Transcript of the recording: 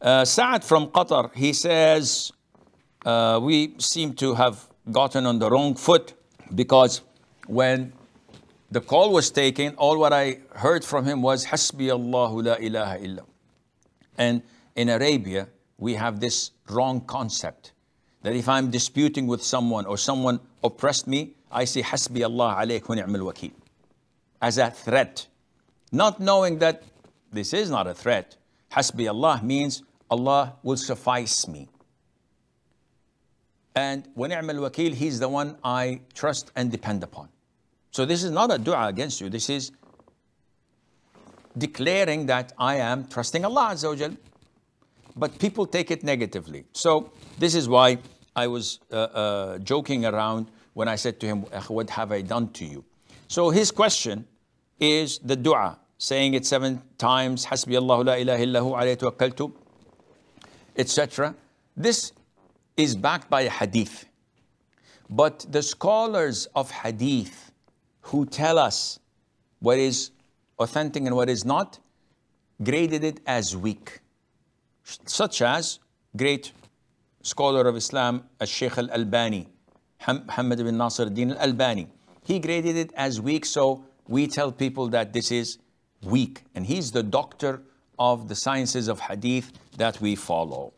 Uh, Saad from Qatar, he says, uh, we seem to have gotten on the wrong foot because when the call was taken, all what I heard from him was, Hasbi Allahu la ilaha illa. And in Arabia, we have this wrong concept that if I'm disputing with someone or someone oppressed me, I say, Hasbi Allah alayk wa ni'mal wakil, as a threat. Not knowing that this is not a threat. Hasbi Allah means Allah will suffice me. And when I'm ni'mal wakil, He's the one I trust and depend upon. So this is not a dua against you. This is declaring that I am trusting Allah Azza wa But people take it negatively. So this is why I was uh, uh, joking around when I said to him, what have I done to you? So his question is the dua, saying it seven times, Hasbi Allah la ilaha illahu alayhi tawakkaltu, etc. This is backed by a hadith. But the scholars of hadith who tell us what is authentic and what is not, graded it as weak. Such as great scholar of Islam, Al-Sheikh Al-Albani, Muhammad ibn Nasir al-Din Al-Albani. He graded it as weak, so we tell people that this is weak. And he's the doctor of the sciences of hadith that we follow.